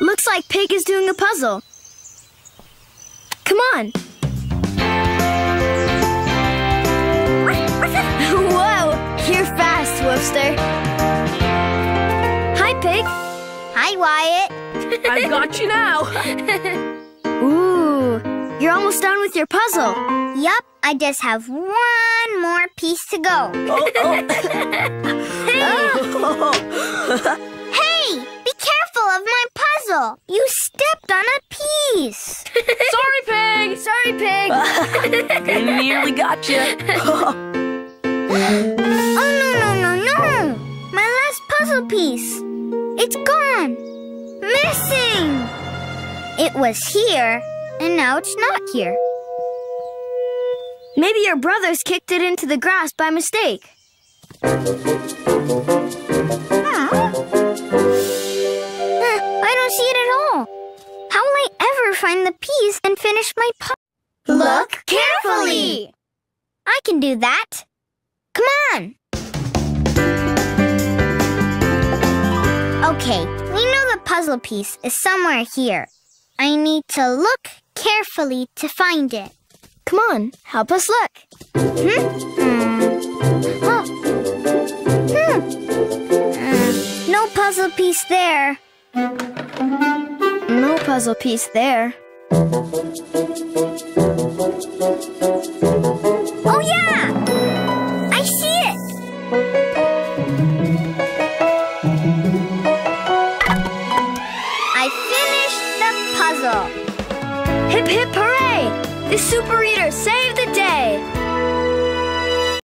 Looks like Pig is doing a puzzle. Come on. Whoa! You're fast, Woofster. Hi, Pig. Hi, Wyatt. I've got you now. Ooh, you're almost done with your puzzle. Yup, I just have one more piece to go. Oh, oh. Hey, oh. Piece. Sorry, Pig. Sorry, Pig. I nearly got you. Oh, no, no, no, no. My last puzzle piece. It's gone. Missing. It was here, and now it's not here. Maybe your brothers kicked it into the grass by mistake. Huh, I don't see it at all. How will I ever find the piece and finish my puzzle? Look carefully. I can do that. Come on. Okay, we know the puzzle piece is somewhere here. I need to look carefully to find it. Come on, help us look. Hmm? Hmm. Oh. Hmm. Uh, no puzzle piece there. Puzzle piece there. Oh, yeah! I see it! I finished the puzzle. Hip hip hooray! The Super Readers saved the day.